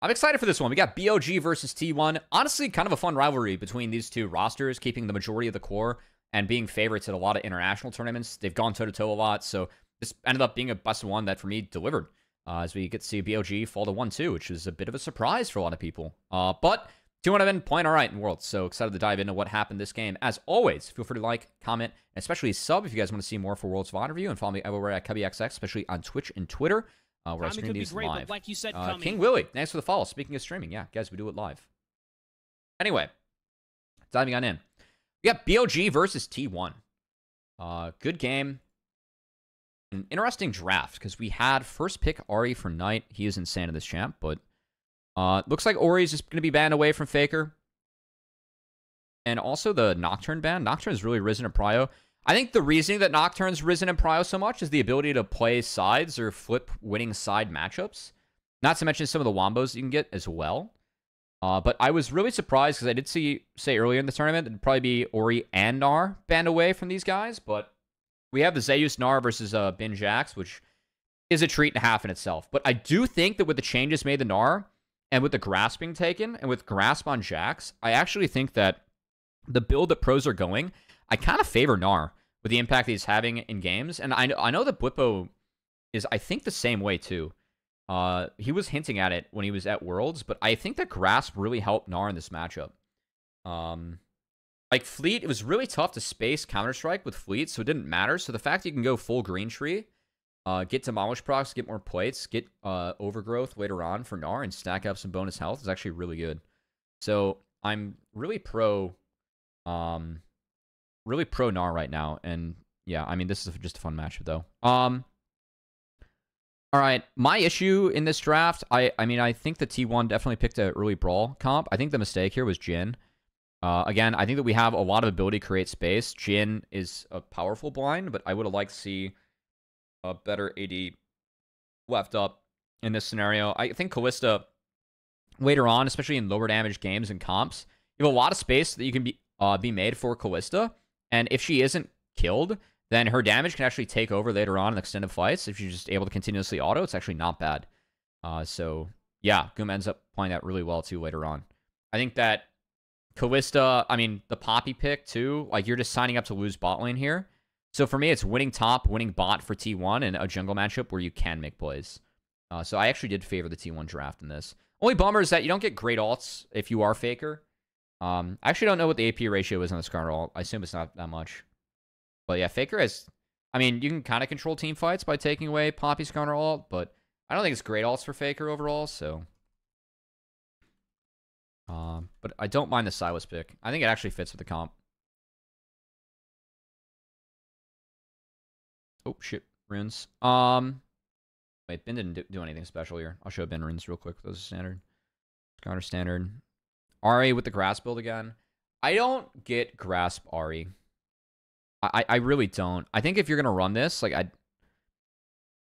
I'm excited for this one. We got BLG versus T1. Honestly, kind of a fun rivalry between these two rosters, keeping the majority of the core and being favorites at a lot of international tournaments. They've gone toe to toe a lot, so this ended up being a best one that for me delivered. Uh, as we get to see BLG fall to 1 2, which is a bit of a surprise for a lot of people. Uh, but T1 have been playing all right in Worlds, so excited to dive into what happened this game. As always, feel free to like, comment, and especially sub if you guys want to see more for Worlds of Honor Review, and follow me everywhere at CubbyXX, especially on Twitch and Twitter uh, where Timing I stream these great, live. Like you said, uh, King Willie, thanks for the follow. Speaking of streaming, yeah, guys, we do it live. Anyway, diving on in. We got BLG versus T1. Uh, good game. An interesting draft because we had first pick Ahri for Knight. He is insane in this champ, but uh, looks like Ori is just going to be banned away from Faker. And also the Nocturne ban. Nocturne has really risen in Prio. I think the reasoning that Nocturne's risen in Prio so much is the ability to play sides or flip winning side matchups. Not to mention some of the wombos you can get as well. Uh, but I was really surprised because I did see say earlier in the tournament it'd probably be Ori and Gnar banned away from these guys, but we have the Zeus Gnar versus uh, Bin Jax, which is a treat and a half in itself. But I do think that with the changes made to Gnar and with the grasping taken and with grasp on Jax, I actually think that the build that pros are going I kind of favor Gnar with the impact he's having in games. And I, know, I know that Bwipo is, I think, the same way too. Uh, he was hinting at it when he was at Worlds, but I think that Grasp really helped Gnar in this matchup. Um, like Fleet, it was really tough to space Counter Strike with Fleet, so it didn't matter. So the fact you can go full Green Tree, uh, get Demolish procs, get more plates, get uh, Overgrowth later on for Gnar, and stack up some bonus health is actually really good. So I'm really pro um, really pro Gnar right now. And yeah, I mean, this is just a fun matchup though. Um, all right, my issue in this draft, I I mean, I think the T1 definitely picked a early brawl comp. I think the mistake here was Jhin. Uh, again, I think that we have a lot of ability to create space. Jhin is a powerful blind, but I would have liked to see a better AD left up in this scenario. I think Kalista later on, especially in lower damage games and comps, you have a lot of space that you can be uh, be made for Kalista. And if she isn't killed, then her damage can actually take over later on in extended fights. If she's just able to continuously auto, it's actually not bad. Uh, so, yeah, Goom ends up playing that really well, too, later on. I think that Kalista, I mean, the Poppy pick, too, like, you're just signing up to lose bot lane here. So, for me, it's winning top, winning bot for T1, and a jungle matchup where you can make plays. Uh, so, I actually did favor the T1 draft in this. Only bummer is that you don't get great alts if you are Faker. Um, I actually don't know what the AP ratio is on the Scar ult. I assume it's not that much. But yeah, Faker has... I mean, you can kind of control team fights by taking away Poppy's counter ult, but I don't think it's great alts for Faker overall, so... Um, but I don't mind the Sylas pick. I think it actually fits with the comp. Oh, shit. Runes. Um, wait, Bin didn't do anything special here. I'll show Bin runes real quick. Those are standard. Counter standard. Ahri with the grasp build again. I don't get grasp Ahri. I, I really don't. I think if you're gonna run this, like I'd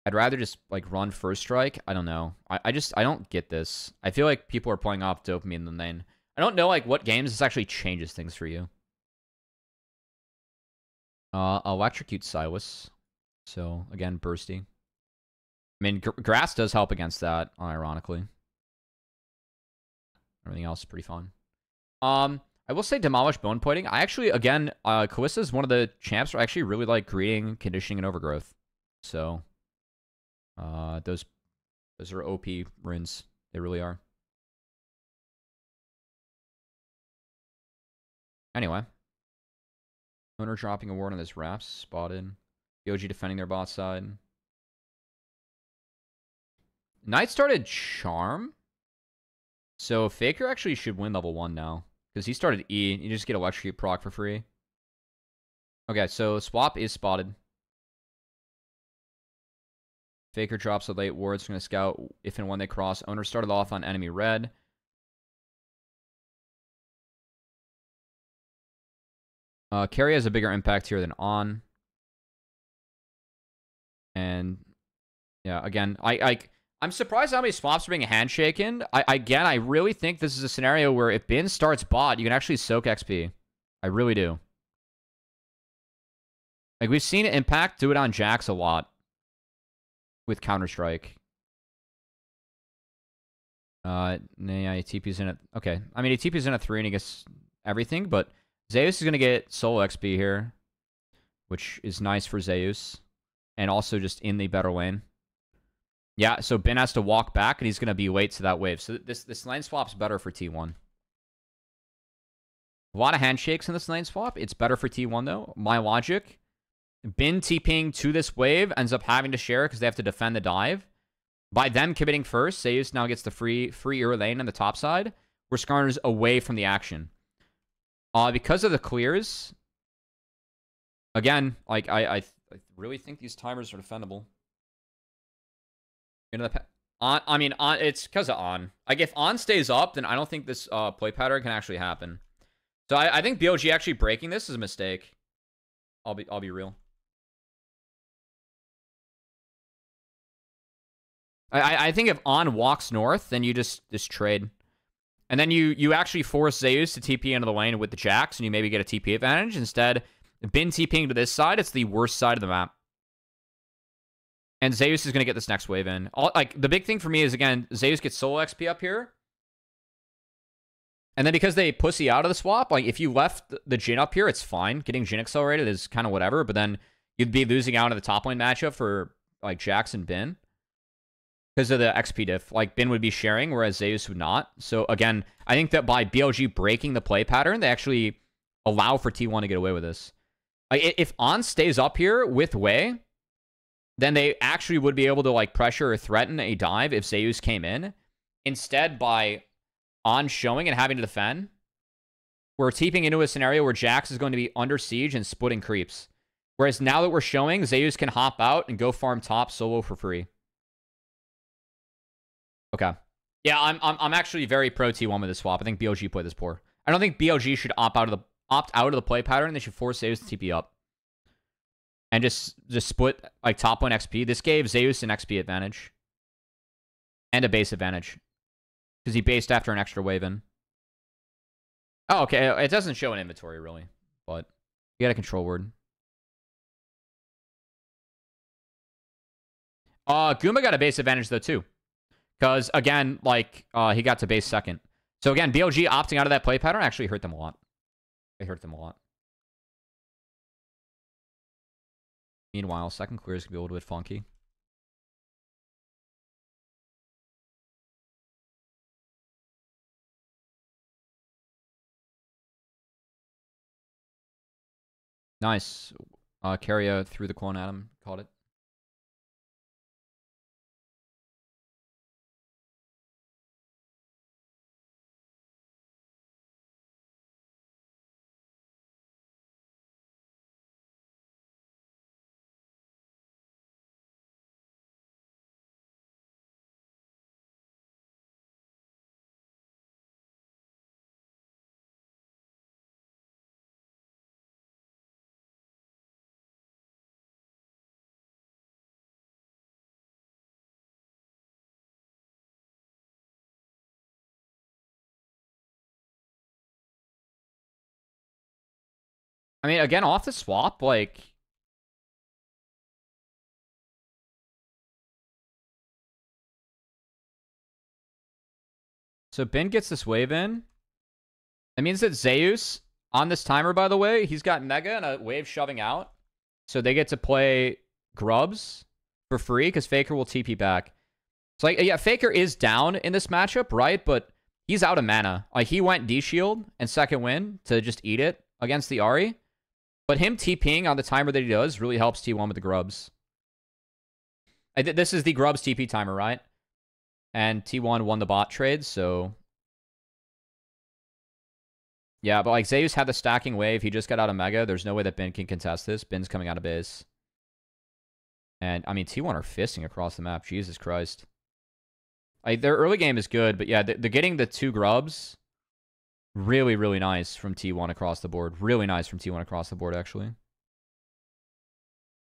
I'd rather just like run first strike. I don't know. I, I just I don't get this. I feel like people are playing off dopamine than then. I don't know like what games this actually changes things for you. Uh, electrocute Sylas. So again, bursty. I mean, gr grasp does help against that, ironically. Everything else is pretty fun. Um, I will say demolish bone plating. I actually, again, uh, Kalista is one of the champs where I actually really like creating, conditioning, and overgrowth. So, uh, those those are OP runes. They really are. Anyway. Oner dropping a ward on this Raps. Spotted. Yoji defending their bot side. Knight started Charm. So Faker actually should win level 1 now. Because he started E. And you just get Electrocute proc for free. Okay, so Swap is spotted. Faker drops a late ward. It's going to scout if and when they cross. Oner started off on enemy red. Uh, Keria has a bigger impact here than on. And yeah, again, I, I I'm surprised how many swaps are being handshaken. I again, I really think this is a scenario where if Bin starts bot, you can actually soak XP. I really do. Like we've seen it Impact do it on Jax a lot with Counter Strike. Uh, yeah, he TP's in it. Okay. I mean, he TP's in a 3 and he gets everything, but Zeus is going to get solo XP here, which is nice for Zeus. And also just in the better lane. Yeah, so Bin has to walk back, and he's going to be late to that wave. So this, this lane swap's better for T1. A lot of handshakes in this lane swap. It's better for T1, though. My logic. Bin TPing to this wave ends up having to share because they have to defend the dive. By them committing first, Zeus now gets the free free ear lane on the top side, where Skarner's away from the action. Uh, because of the clears, again, like I, I, I really think these timers are defendable. Into the on, I mean, on it's because of on. Like if on stays up, then I don't think this uh play pattern can actually happen. So I, I think BLG actually breaking this is a mistake. I'll be I'll be real. I, I think if On walks north, then you just just trade. And then you you actually force Zeus to TP into the lane with the Jax, and you maybe get a TP advantage. Instead, Bin TPing to this side, it's the worst side of the map. And Zeus is going to get this next wave in. All, like The big thing for me is, again, Zeus gets solo XP up here. And then because they pussy out of the swap, like if you left the Jhin up here, it's fine. Getting Jhin accelerated is kind of whatever, but then you'd be losing out in the top lane matchup for like Jax on Bin because of the XP diff. Like Bin would be sharing, whereas Zeus would not. So again, I think that by BLG breaking the play pattern, they actually allow for T1 to get away with this. Like if On stays up here with Wei, then they actually would be able to like pressure or threaten a dive if Zeus came in. Instead, by On showing and having to defend, we're teeping into a scenario where Jax is going to be under siege and splitting creeps. Whereas now that we're showing, Zeus can hop out and go farm top solo for free. Okay. Yeah, I'm I'm I'm actually very pro T1 with this swap. I think BLG played this poor. I don't think BLG should opt out of the opt out of the play pattern. They should force Zeus to TP up. And just just split like top one XP. This gave Zeus an XP advantage. And a base advantage. Because he based after an extra wave in. Oh, okay. It doesn't show an inventory really. But you got a control word. Uh Guma got a base advantage though too. Because, again, like, uh, he got to base second. So, again, BLG opting out of that play pattern actually hurt them a lot. It hurt them a lot. Meanwhile, second clear is going to be a little bit funky. Nice. Uh, Keria through the clone Adam. Caught it. I mean, again, off the swap, like... So Bin gets this wave in. That means that Zeus, on this timer, by the way, he's got Mega and a wave shoving out. So they get to play Grubs for free because Faker will TP back. So, like, yeah, Faker is down in this matchup, right? But he's out of mana. Like, he went D-Shield and second wind to just eat it against the Ahri. But him TPing on the timer that he does really helps T1 with the grubs. this is the grubs TP timer, right? And T1 won the bot trade, so... Yeah, but like Zeus had the stacking wave. He just got out of Mega. There's no way that Bin can contest this. Bin's coming out of base. And, I mean, T1 are fisting across the map. Jesus Christ. Like, their early game is good, but yeah, they're getting the two grubs Really, really nice from T1 across the board. Really nice from T1 across the board, actually.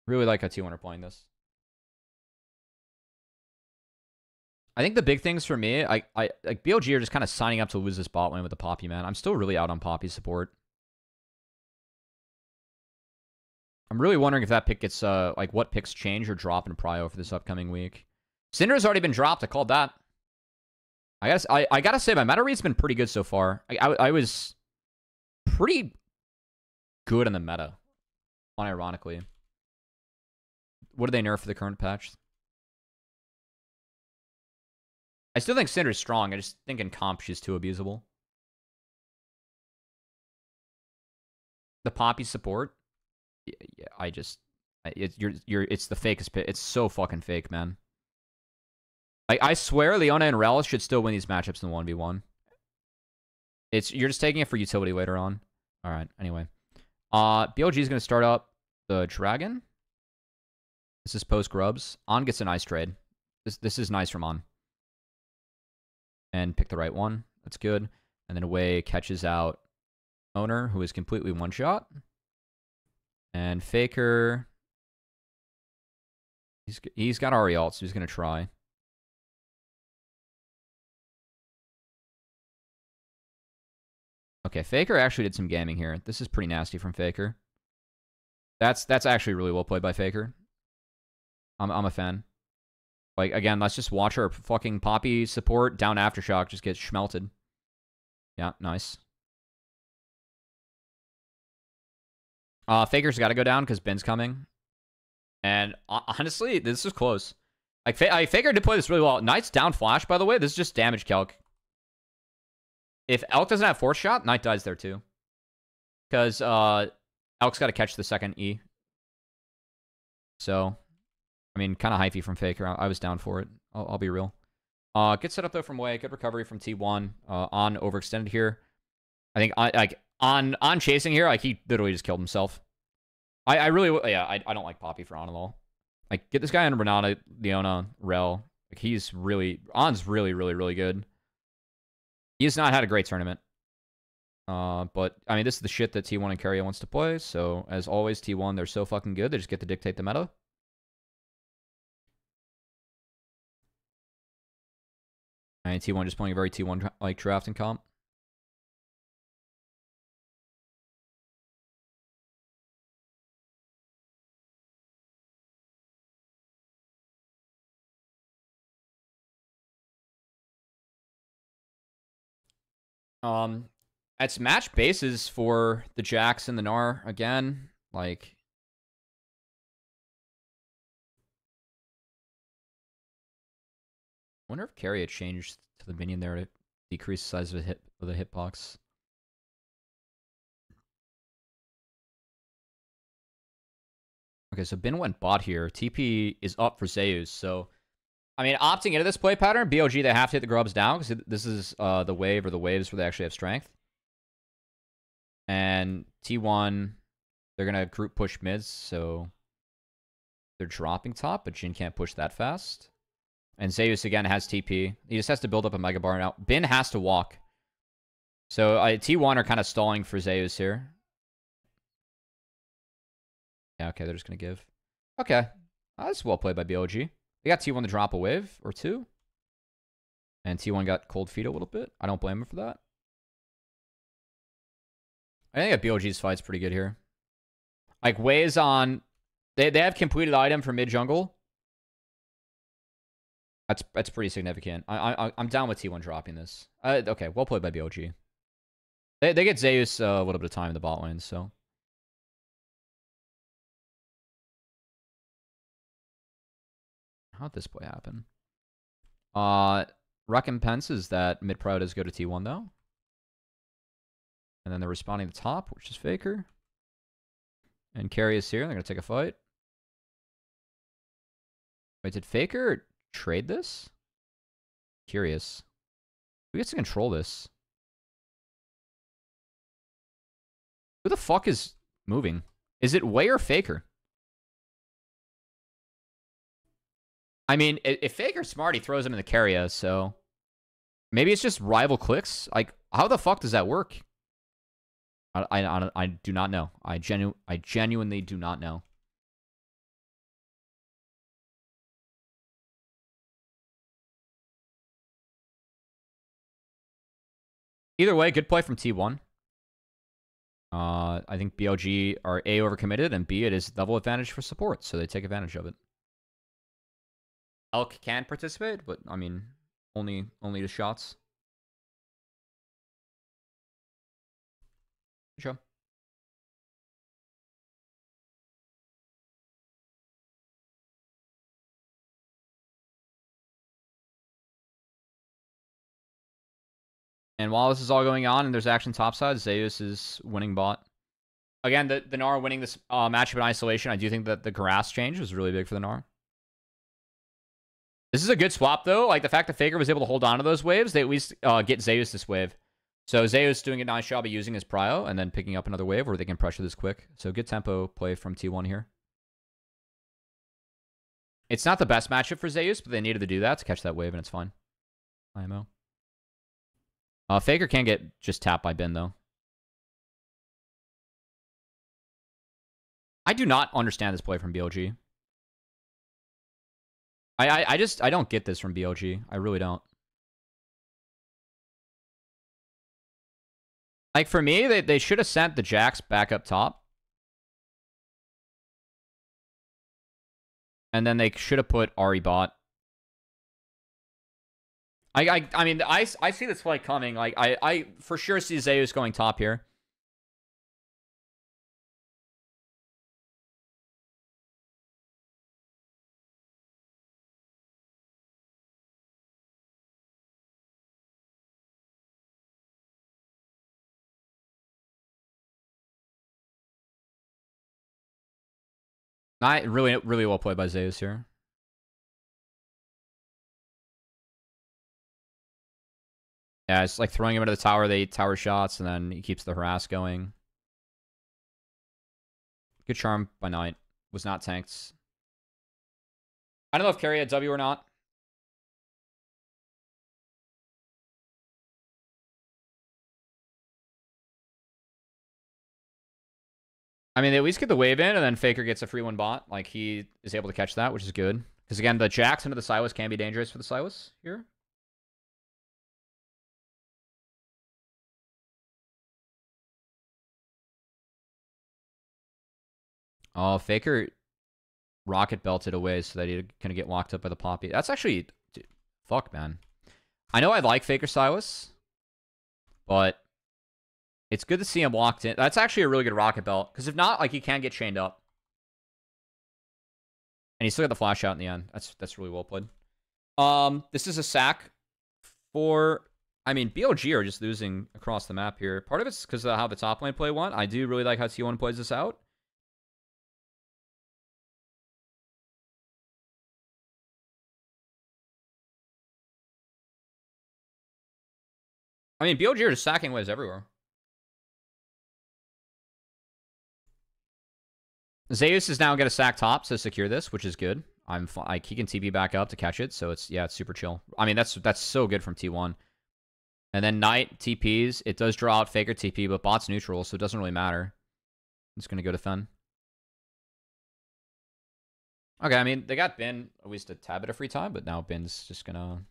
Really like how T1 are playing this. I think the big things for me, I, I like BLG are just kind of signing up to lose this bot lane with the Poppy, man. I'm still really out on Poppy support. I'm really wondering if that pick gets, uh, like, what picks change or drop in Prio for this upcoming week. Syndra's already been dropped. I called that. I guess I, I gotta say my meta read's been pretty good so far. I, I, I was pretty good in the meta, unironically. What do they nerf for the current patch? I still think Syndra's strong. I just think in comp she's too abusable. The Poppy support, yeah, yeah I just, it's you're you're it's the fakest pit. It's so fucking fake, man. I I swear Leona and Rell should still win these matchups in the one v one. It's you're just taking it for utility later on. All right. Anyway, uh, BLG is gonna start up the dragon. This is post grubs. On gets a nice trade. This this is nice from On. And pick the right one. That's good. And then away catches out Oner, who is completely one shot. And Faker. He's he's got Ahri ult, so he's gonna try. Okay, Faker actually did some gaming here. This is pretty nasty from Faker. That's that's actually really well played by Faker. I'm I'm a fan. Like again, let's just watch our fucking Poppy support down aftershock just get schmelted. Yeah, nice. Uh, Faker's got to go down because Bin's coming. And uh, honestly, this is close. Like, I Faker did play this really well. Knight's down flash, by the way. This is just damage calc. If Elk doesn't have force shot, Knight dies there too. Because uh, Elk's got to catch the second E. So, I mean, kind of hyphy from Faker. I, I, was down for it. I'll, I'll be real. Uh, good setup though from Wei. Good recovery from T1. Uh, on overextended here. I think I like on on chasing here, like he literally just killed himself. I, I really yeah, I, I don't like Poppy for on at all. Like get this guy on Renata, Leona, Rell. Like he's really On's really, really, really good. He's not had a great tournament. Uh, but I mean, this is the shit that T1 and Keria wants to play. So as always, T1 they're so fucking good. They just get to dictate the meta. And T1 just playing a very T1 like draft and comp. Um, it's match bases for the Jax and the Gnar again. Like, I wonder if Keria changed to the minion there to decrease the size of the hit of the hitbox. Okay, so Bin went bot here. TP is up for Zeus, so I mean, opting into this play pattern, BLG, they have to hit the grubs down because this is uh, the wave or the waves where they actually have strength. And T1, they're going to group push mids, so they're dropping top, but Jhin can't push that fast. And Zeus, again, has TP. He just has to build up a Mega Bar now. Bin has to walk. So uh, T1 are kind of stalling for Zeus here. Yeah, okay, they're just going to give. Okay. that's well played by BLG. They got T1 to drop a wave or two. And T1 got cold feet a little bit. I don't blame him for that. I think that BLG's fight's pretty good here. Like, Ways on... They, they have completed item for mid-jungle. That's that's pretty significant. I, I, I'm down with T1 dropping this. Uh, okay, well played by BLG. They, they get Zeus uh, a little bit of time in the bot lane, so... How'd this play happen? Uh, recompense is that mid pro does go to T1 though. And then they're responding to top, which is Faker. And Keria is here. They're going to take a fight. Wait, did Faker trade this? Curious. Who gets to control this? Who the fuck is moving? Is it Wei or Faker? I mean, if Faker's smart, he throws him in the Keria, so maybe it's just rival clicks. Like, how the fuck does that work? I I, I, I do not know. I genu I genuinely do not know. Either way, good play from T1. Uh, I think BLG are A, overcommitted, and B, it is level advantage for support, so they take advantage of it. Elk can participate, but I mean, Only only the shots. Sure. And while this is all going on and there's action topside, Zeus is winning bot. Again, the, the Gnar winning this uh, matchup in isolation, I do think that the grasp change was really big for the Gnar. This is a good swap, though. Like, the fact that Faker was able to hold on to those waves, they at least uh, get Zeus this wave. So Zeus doing a nice job of using his prio and then picking up another wave where they can pressure this quick. So good tempo play from T1 here. It's not the best matchup for Zeus, but they needed to do that to catch that wave, and it's fine. IMO. Uh, Faker can get just tapped by Bin, though. I do not understand this play from BLG. I, I, I just, I don't get this from BLG. I really don't. Like, for me, they, they should have sent the Jax back up top. And then they should have put Ahri bot. I, I, I mean, I, I see this play coming. Like, I, I for sure see Zeus going top here. Not really, really well played by Zeus here. Yeah, it's like throwing him into the tower. They tower shots, and then he keeps the harass going. Good charm by Knight. Was not tanked. I don't know if Keria had W or not. I mean, they at least get the wave in, and then Faker gets a free one bot. Like, he is able to catch that, which is good. Because, again, the Jax into the Sylas can be dangerous for the Sylas here. Oh, Faker rocket belted away so that he can get walked up by the Poppy. That's actually... Dude, fuck, man. I know I like Faker Sylas, but it's good to see him locked in. That's actually a really good rocket belt. Because if not, like, he can get chained up. And he still got the flash out in the end. That's that's really well played. Um, this is a sack for... I mean, BLG are just losing across the map here. Part of it's because of how the top lane play went. I do really like how T1 plays this out. I mean, BLG are just sacking waves everywhere. Zeus is now going to sack top to secure this, which is good. I'm like he can TP back up to catch it, so it's yeah, it's super chill. I mean, that's that's so good from T1. And then Knight TPs. It does draw out Faker TP, but bot's neutral, so it doesn't really matter. It's going to go to Fen. Okay, I mean, they got Bin at least a tad bit of free time, but now Bin's just going to...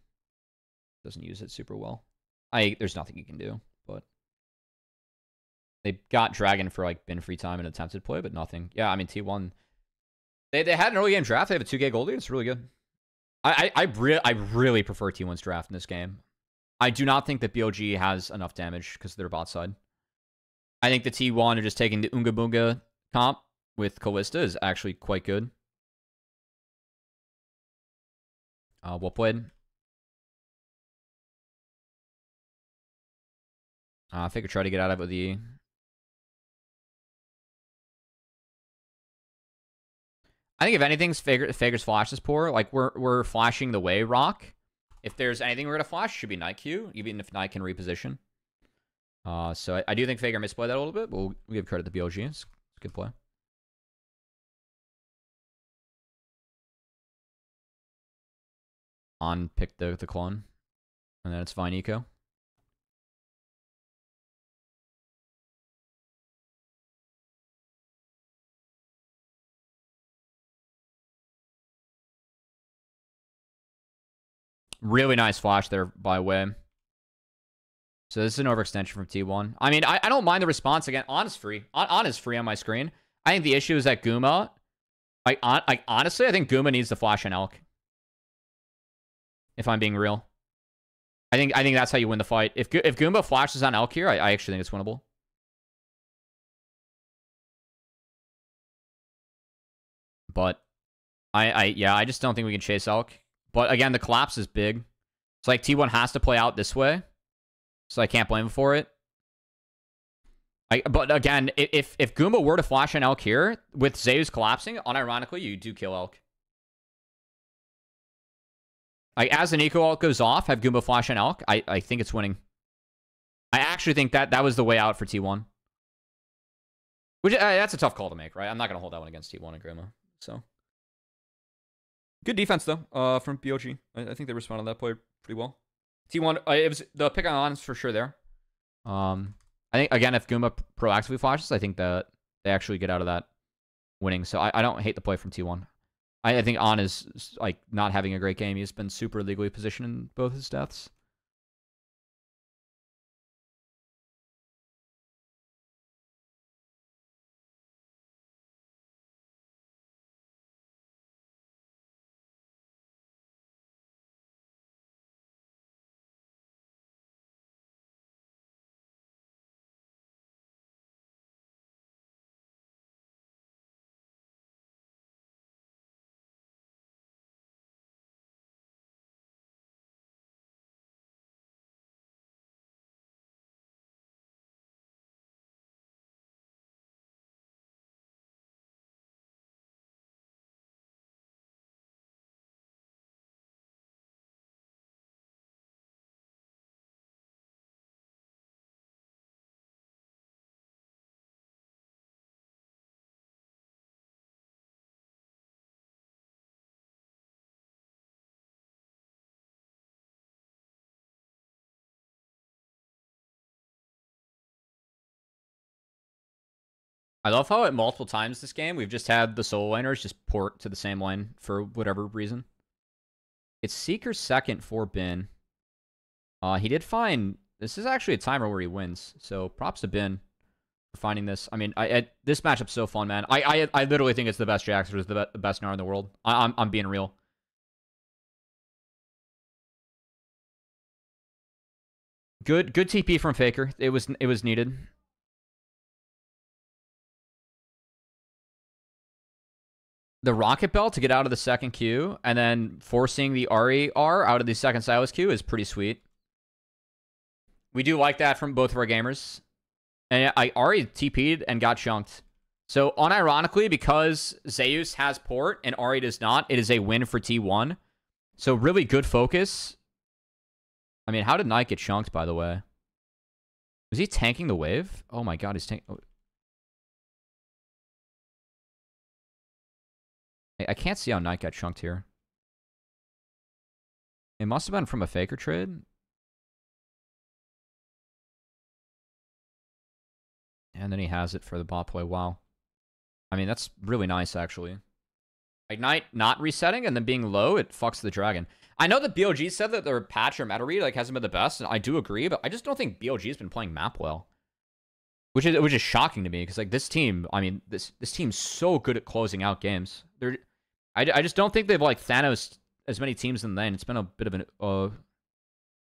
Doesn't use it super well. I There's nothing you can do. They got Dragon for like Bin free time and attempted play, but nothing. Yeah, I mean T1. They they had an early game draft. They have a two K goldie. It's really good. I I I, re- I really prefer T1's draft in this game. I do not think that BLG has enough damage because of their bot side. I think the T1 are just taking the Unga Bunga comp with Kalista is actually quite good. Uh, played. Uh, I think I try to get out of it with the I think if anything's Faker, Faker's flash is poor. Like we're we're flashing the way rock. If there's anything we're gonna flash, should be Knight Q, even if Knight can reposition. Uh, so I, I do think Faker misplayed that a little bit, but we'll, give credit to BLG. It's, it's a good play. On pick the the clone, and then it's fine eco. Really nice flash there, by the way. So this is an overextension from T1. I mean, I, I don't mind the response again. Honest free. On, honest free on my screen. I think the issue is that Guma... Like, on, honestly, I think Guma needs to flash an Elk. If I'm being real. I think I think that's how you win the fight. If if Guma flashes on Elk here, I, I actually think it's winnable. But I, I yeah, I just don't think we can chase Elk. But again, the collapse is big. It's like T1 has to play out this way. So I can't blame him for it. I, but again, if if Guma were to flash an Elk here, with Zeus collapsing, unironically, you do kill Elk. Like, as an eco Elk goes off, have Guma flash an Elk, I, I think it's winning. I actually think that that was the way out for T1. Which, uh, that's a tough call to make, right? I'm not going to hold that one against T1 and Grandma, so... Good defense, though, uh, from BLG. I, I think they responded to that play pretty well. T1, uh, it was the pick on is for sure there. Um, I think, again, if Guma proactively flashes, I think that they actually get out of that winning. So I, I don't hate the play from T1. I, I think On is, like, not having a great game. He's been super legally positioned in both his deaths. I love how at multiple times this game we've just had the solo laners just port to the same lane for whatever reason. It's Seeker's second for Bin. Uh, he did find this is actually a timer where he wins, so props to Bin for finding this. I mean, I, I this matchup's so fun, man. I I, I literally think it's the best Jax versus the, the best Gnar in the world. I, I'm I'm being real. Good good TP from Faker. It was it was needed. The Rocket belt to get out of the second queue, and then forcing the RER out of the second Sylas queue is pretty sweet. We do like that from both of our gamers. And I Ahri TP'd and got chunked. So, unironically, because Zeus has port and Ahri does not, it is a win for T1. So, really good focus. I mean, how did Knight get chunked, by the way? Was he tanking the wave? Oh my god, he's tanking... Oh, I can't see how Knight got chunked here. It must have been from a faker trade. And then he has it for the bot play. Wow. I mean, that's really nice, actually. Knight not resetting and then being low, it fucks the dragon. I know that BLG said that their patch or meta read like hasn't been the best, and I do agree, but I just don't think BLG's been playing map well. Which is which is shocking to me, because like this team, I mean, this this team's so good at closing out games. They're I, I just don't think they've like Thanos as many teams in lane. It's been a bit of an uh,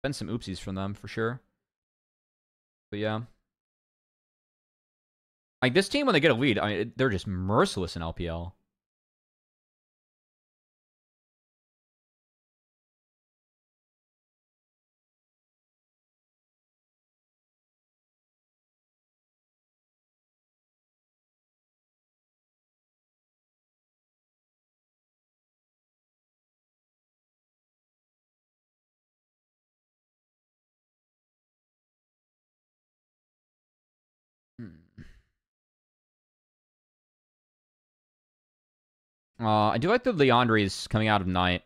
been some oopsies from them for sure. But yeah, like this team when they get a lead, I mean, they're just merciless in LPL. Uh, I do like the Liandry's coming out of night.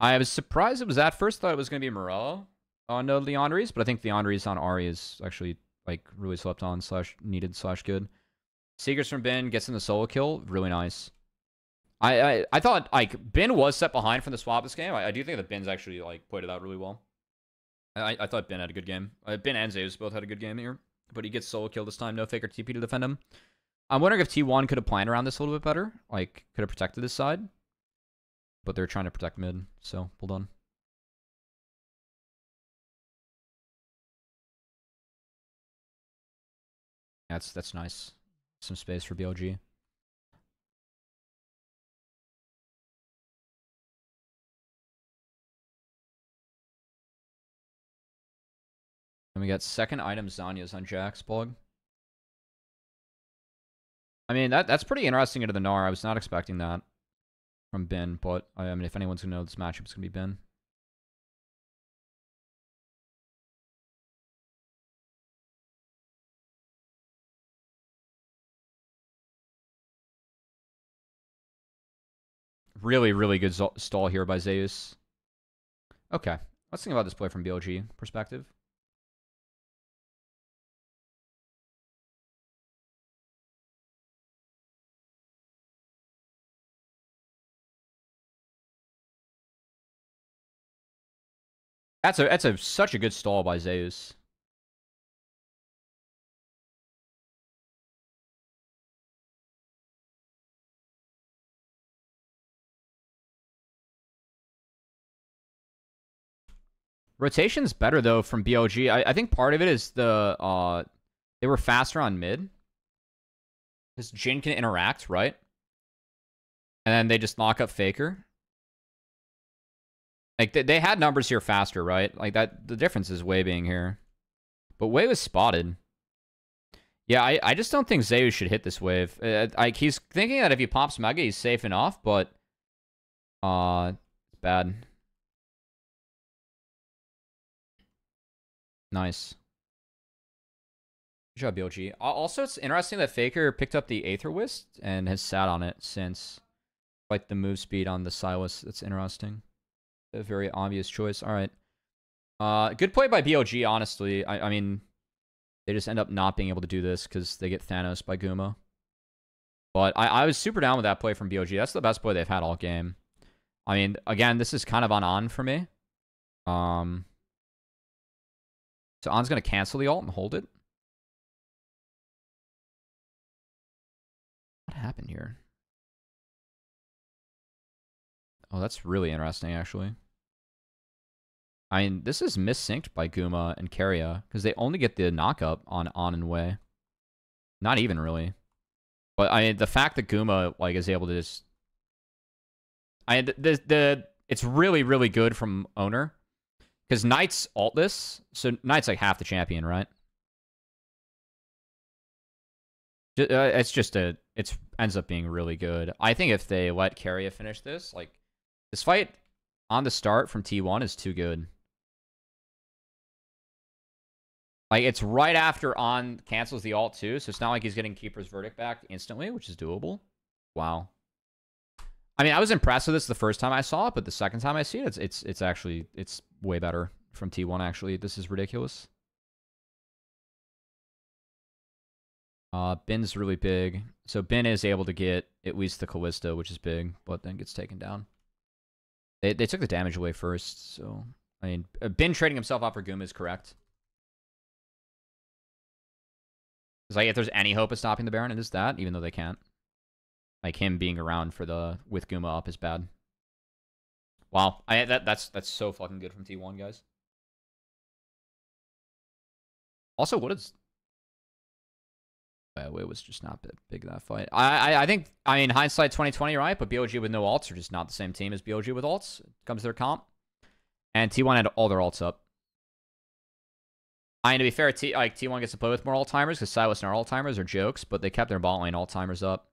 I was surprised it was at first. Thought it was going to be Morello on the Liandry's, but I think Liandry's on Ahri is actually like really slept on slash needed slash good. Seekers from Bin gets in the solo kill. Really nice. I, I, I thought like Bin was set behind from the swap this game. I, I do think that Bin's actually like played it out really well. I, I thought Bin had a good game. Uh, Bin and Zeus both had a good game here, but he gets solo kill this time. No faker TP to defend him. I'm wondering if T1 could have planned around this a little bit better. Like, could have protected this side. But they're trying to protect mid, so hold on. That's that's nice. Some space for BLG. And we got second item Zhonya's on Jack's blog. I mean, that that's pretty interesting into the Gnar. I was not expecting that from Bin, but I mean, if anyone's going to know this matchup, it's going to be Bin. Really, really good stall here by Zeus. Okay. Let's think about this play from BLG perspective. That's a that's a such a good stall by Zeus. Rotation's better though from BLG. I, I think part of it is the uh they were faster on mid. Because Jhin can interact, right? And then they just lock up Faker. Like they, they had numbers here faster, right? Like that the difference is Wei being here. But Wei was spotted. Yeah, I, I just don't think Zeus should hit this wave. Uh, like he's thinking that if he pops Mega, he's safe enough, but uh it's bad. Nice. Good job, BLG. Also, it's interesting that Faker picked up the Aether Wisp and has sat on it since. Like the move speed on the Sylas, That's interesting. A very obvious choice. All right. Uh, good play by BLG, honestly. I, I mean, they just end up not being able to do this because they get Thanos by Guma. But I, I was super down with that play from BLG. That's the best play they've had all game. I mean, again, this is kind of on on for me. Um, so On's going to cancel the ult and hold it. What happened here? Oh, that's really interesting, actually. I mean, this is missynced by Guma and Keria, because they only get the knockup on On and Wei. Not even, really. But, I mean, the fact that Guma, like, is able to just... I the, the, the It's really, really good from Oner because Knight's altless, so Knight's like half the champion, right? Uh, it's just a, it ends up being really good. I think if they let Keria finish this, like, this fight on the start from T1 is too good. Like, it's right after On cancels the alt too, so it's not like he's getting Keeper's Verdict back instantly, which is doable. Wow. I mean, I was impressed with this the first time I saw it, but the second time I see it, it's it's it's actually it's way better from T1 actually. This is ridiculous. Uh, Bin's really big. So Bin is able to get at least the Kalista, which is big, but then gets taken down. They they took the damage away first, so I mean, uh, Bin trading himself out for Guma is correct. It's like if there's any hope of stopping the Baron, it is that, even though they can't. Like him being around for the with Guma up is bad. Wow, I that that's that's so fucking good from T1 guys. Also, what is? It was just not big that fight. I, I I think I mean hindsight 2020 right, but BLG with no alts are just not the same team as BLG with alts. Comes to their comp, and T1 had all their alts up. I mean, to be fair, T like T1 gets to play with more alt timers because Sylas and our alt timers are jokes, but they kept their bot lane alt timers up.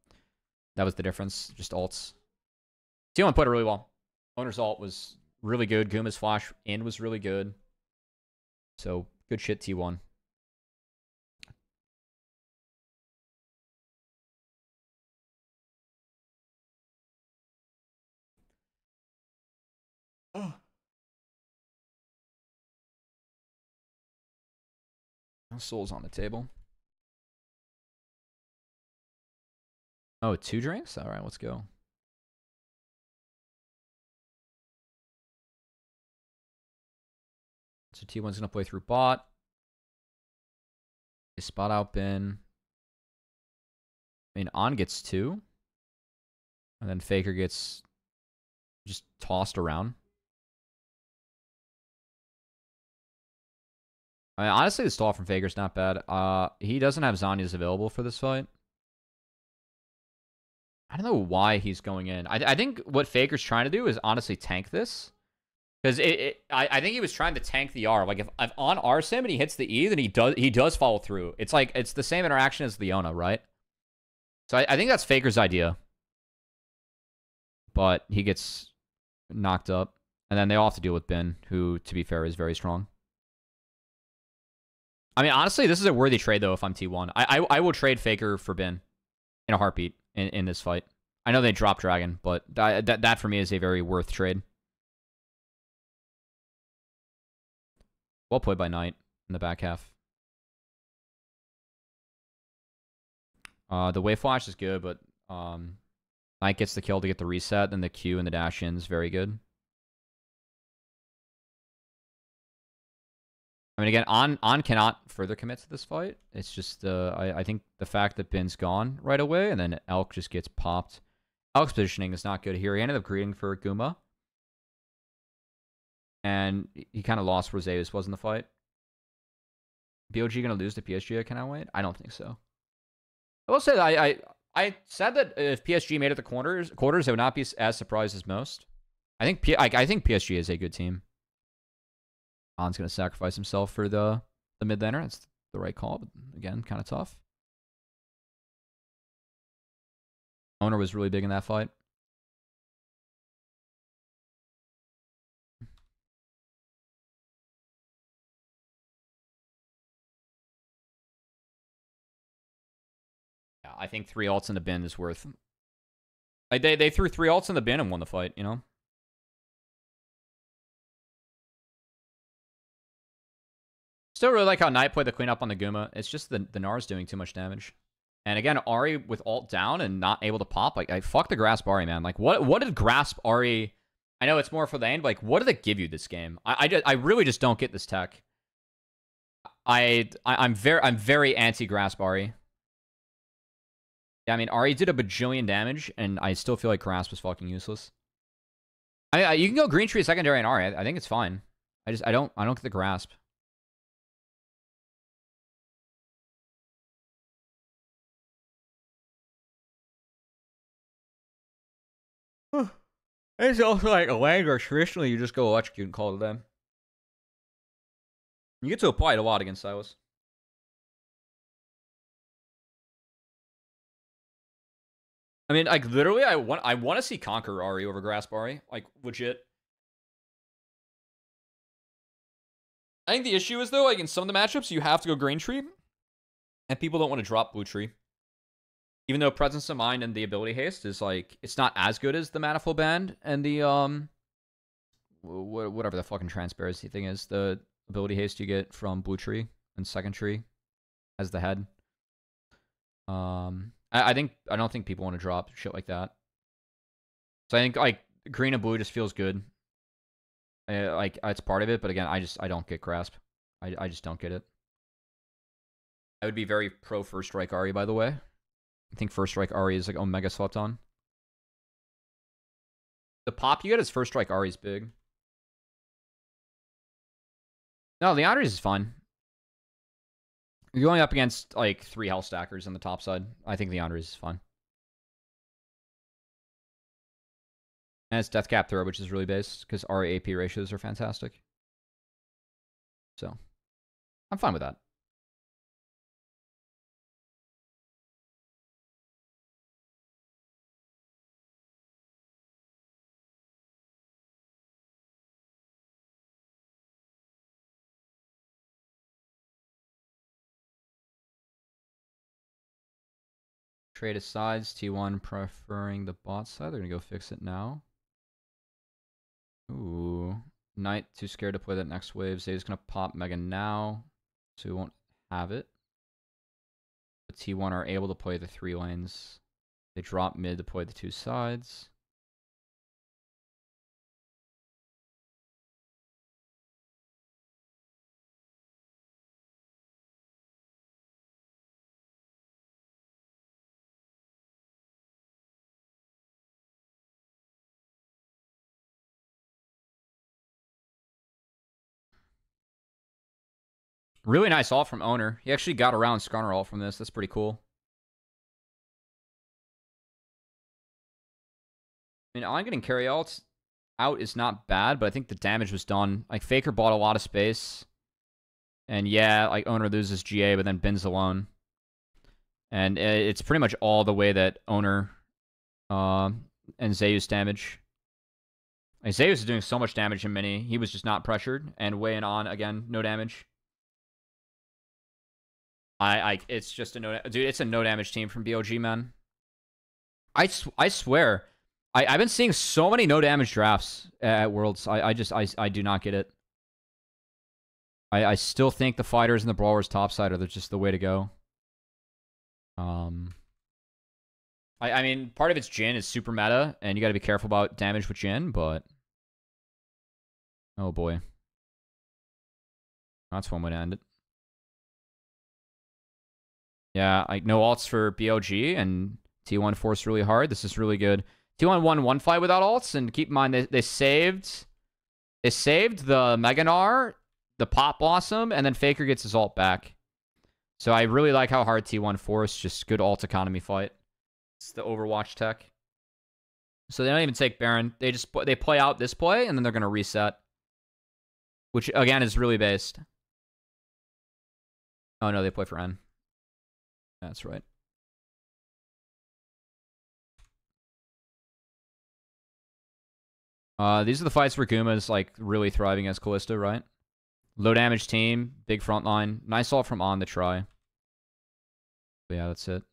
That was the difference. Just alts. T1 played it really well. Oner's alt was really good. Guma's flash in was really good. So good shit, T1. Soul's on the table. Oh, two drinks? All right, let's go. So T1's going to play through bot. They spot out Bin. I mean, On gets two. And then Faker gets just tossed around. I mean, honestly, the stall from Faker's not bad. Uh, he doesn't have Zhonya's available for this fight. I don't know why he's going in. I, I think what Faker's trying to do is honestly tank this. Because it, it I, I think he was trying to tank the R. Like if, if on R sim and he hits the E, then he does he does follow through. It's like it's the same interaction as Leona, right? So I, I think that's Faker's idea. But he gets knocked up. And then they all have to deal with Bin, who, to be fair, is very strong. I mean, honestly, this is a worthy trade, though, if I'm T1. I, I, I will trade Faker for Bin in a heartbeat in, in this fight. I know they dropped Dragon, but that, that, that for me is a very worth trade. Well played by Knight in the back half. Uh, the wave flash is good, but um, Knight gets the kill to get the reset, then the Q and the dash in is very good. I mean, again, on on cannot further commit to this fight. It's just uh, I I think the fact that Bin's gone right away, and then Elk just gets popped. Elk's positioning is not good here. He ended up greeting for Guma, and he kind of lost where Zeus was in the fight. BOG gonna lose to PSG? I cannot wait. I don't think so. I will say that I, I I said that if PSG made it the quarters, quarters, I would not be as surprised as most. I think P, I, I think PSG is a good team. Han's going to sacrifice himself for the, the mid laner. It's the right call, but again, kind of tough. Oner was really big in that fight. Yeah, I think three ults in the bin is worth. Like they they threw three ults in the bin and won the fight. You know. Still really like how Knight played the queen up on the Guma. It's just the, the Gnar's doing too much damage. And again, Ahri with alt down and not able to pop. Like, I fuck the Grasp Ahri, man. Like, what what did Grasp Ahri... I know it's more for the end, like, what did it give you this game? I I, just, I really just don't get this tech. I, I am very I'm very anti Grasp Ahri. Yeah, I mean Ahri did a bajillion damage, and I still feel like Grasp was fucking useless. I, I you can go Green Tree secondary and Ahri. I, I think it's fine. I just I don't I don't get the Grasp. It's also like a language. Traditionally, you just go electrocute and call it them. You get to apply it a lot against Sylas. I mean, like literally, I want I want to see Conquer Ahri over Grasp Ahri, like legit. I think the issue is though, like in some of the matchups, you have to go Green Tree, and people don't want to drop Blue Tree even though presence of mind and the ability haste is like it's not as good as the manaflow band and the um whatever the fucking transparency thing is the ability haste you get from blue tree and second tree as the head. Um i, I think i don't think people want to drop shit like that. So i think like green and blue just feels good. Uh, like it's part of it but again i just i don't get grasp. I, I just don't get it. I would be very pro first strike Ahri by the way I think First Strike Ahri is like Omega slept on. The pop you get as First Strike Ahri is big. No, the Liandry's is fun. You're going up against like three health stackers on the top side. I think the Liandry's is fun. And it's Death Cap Throw, which is really base because our AP ratios are fantastic. So, I'm fine with that. Trade sides. T1 preferring the bot side. They're going to go fix it now. Ooh. Knight too scared to play that next wave. Zay's going to pop Mega now. So we won't have it. But T1 are able to play the three lanes. They drop mid to play the two sides. Really nice ult from Oner. He actually got around Skarner ult from this. That's pretty cool. I mean, I'm getting carry ults out is not bad, but I think the damage was done. Like, Faker bought a lot of space. And yeah, like, Oner loses GA, but then Bin's alone. And it's pretty much all the way that Oner uh, and Zeus damage. Zeus is doing so much damage in mini. He was just not pressured. And weighing on, again, no damage. I, I, it's just a no, dude. It's a no damage team from BOG, man. I, sw I swear, I, I've been seeing so many no damage drafts at Worlds. I, I just, I, I do not get it. I, I still think the fighters and the brawlers topside are just the way to go. Um, I, I mean, part of it's Jhin is super meta, and you got to be careful about damage with Jhin, but oh boy, that's one way to end it. Yeah, like no alts for BLG and T1 force really hard. This is really good. T1 won one fight without alts, and keep in mind they, they saved they saved the Mega Gnar, the Pop Blossom, and then Faker gets his alt back. So I really like how hard T1 force, Just good alt economy fight. It's the Overwatch tech. So they don't even take Baron. They just they play out this play, and then they're gonna reset. Which again is really based. Oh no, they play for N. That's right. Uh, these are the fights where Guma's like really thriving as Kalista, right? Low damage team, big front line. Nice ult from on the try. But yeah, that's it.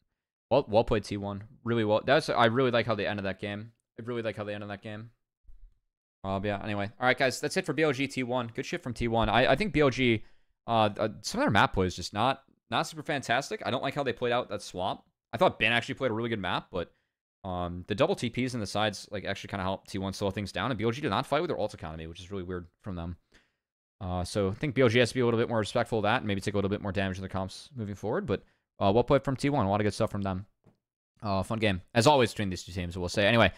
Well, well played T1. Really well. That's I really like how they ended that game. I really like how they ended that game. Uh, yeah. Anyway, all right, guys, that's it for BLG T1. Good shit from T1. I I think BLG, uh, uh some of their map play is just not not super fantastic. I don't like how they played out that swamp. I thought Bin actually played a really good map, but um, the double TPs and the sides like actually kind of helped T1 slow things down. And BLG did not fight with their ult economy, which is really weird from them. Uh, so I think BLG has to be a little bit more respectful of that and maybe take a little bit more damage in the comps moving forward. But uh, well played from T1. A lot of good stuff from them. Uh, fun game. As always between these two teams, we'll say. Anyway,